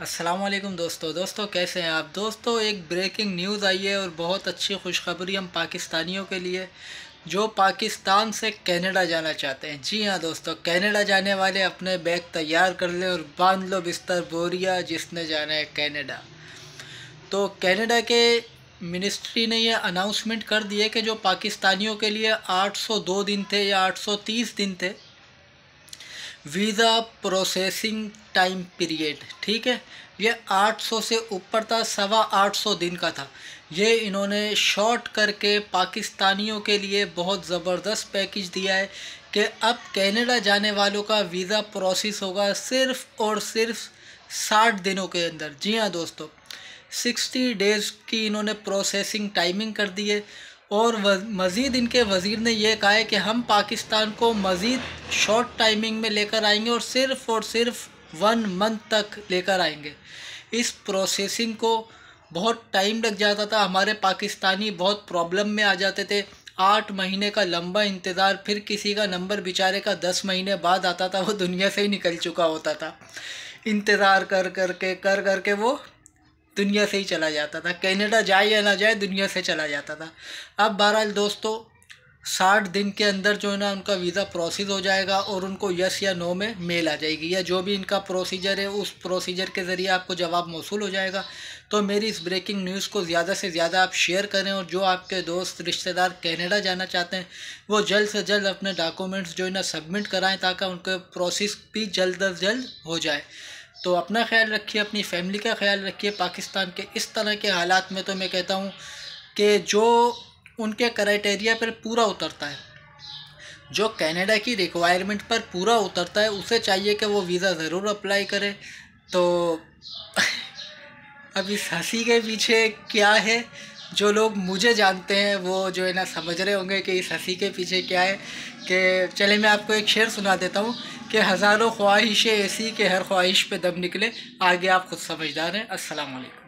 वालेकुम दोस्तों। दोस्तों, कैसे हैं आप? दोस्तों, एक ब्रेकिंग न्यूज़ आई है और बहुत अच्छी खुशखबरी हम पाकिस्तानियों के लिए, जो पाकिस्तान से कनाडा जाना चाहते हैं। जी हाँ दोस्तों, कनाडा जाने वाले अपने बैग तैयार कर लें और बाँध लो बिस्तर बोरिया जिसने जाना है कनाडा। तो कनाडा के मिनिस्ट्री ने यह अनाउंसमेंट कर दिया कि जो पाकिस्तानियों के लिए 802 दिन थे या 830 दिन थे वीज़ा प्रोसेसिंग टाइम पीरियड, ठीक है? ये 800 से ऊपर था, सवा आठ सौ दिन का था। ये इन्होंने शॉर्ट करके पाकिस्तानियों के लिए बहुत ज़बरदस्त पैकेज दिया है कि अब कनाडा जाने वालों का वीज़ा प्रोसेस होगा सिर्फ़ और सिर्फ़ साठ दिनों के अंदर। जी हाँ दोस्तों, सिक्सटी डेज़ की इन्होंने प्रोसेसिंग टाइमिंग कर दी है। और मज़ीद इनके वज़ीर ने यह कहा है कि हम पाकिस्तान को मज़ीद शॉर्ट टाइमिंग में लेकर आएँगे और सिर्फ़ और सिर्फ़ वन मंथ तक लेकर आएँगे। इस प्रोसेसिंग को बहुत टाइम लग जाता था। हमारे पाकिस्तानी बहुत प्रॉब्लम में आ जाते थे। आठ महीने का लंबा इंतज़ार, फिर किसी का नंबर बेचारे का दस महीने बाद आता था, वो दुनिया से ही निकल चुका होता था। इंतज़ार कर कर के, कर कर के वो दुनिया से ही चला जाता था। कनाडा जाए या ना जाए, दुनिया से चला जाता था। अब बहरहाल दोस्तों, साठ दिन के अंदर जो है ना, उनका वीज़ा प्रोसेस हो जाएगा और उनको यस या नो में मेल आ जाएगी या जो भी इनका प्रोसीजर है, उस प्रोसीजर के ज़रिए आपको जवाब मौसू हो जाएगा। तो मेरी इस ब्रेकिंग न्यूज़ को ज़्यादा से ज़्यादा आप शेयर करें और जो आपके दोस्त, रिश्तेदार कनाडा जाना चाहते हैं, वो जल्द से जल्द अपने डॉक्यूमेंट्स जो है ना, सबमिट कराएँ ताकि उनके प्रोसेस भी जल्द अज जल्द हो जाए। तो अपना ख्याल रखिए, अपनी फैमिली का ख्याल रखिए। पाकिस्तान के इस तरह के हालात में तो मैं कहता हूँ कि जो उनके क्राइटेरिया पर पूरा उतरता है, जो कनाडा की रिक्वायरमेंट पर पूरा उतरता है, उसे चाहिए कि वो वीज़ा ज़रूर अप्लाई करे। तो अब इस हँसी के पीछे क्या है? जो लोग मुझे जानते हैं, वो जो है ना समझ रहे होंगे कि इस हँसी के पीछे क्या है कि चले, मैं आपको एक शेर सुना देता हूँ कि हज़ारों ख्वाहिशें ऐसी कि हर ख्वाहिश पे दम निकले, आगे आप खुद समझदार हैं। अस्सलाम वालेकुम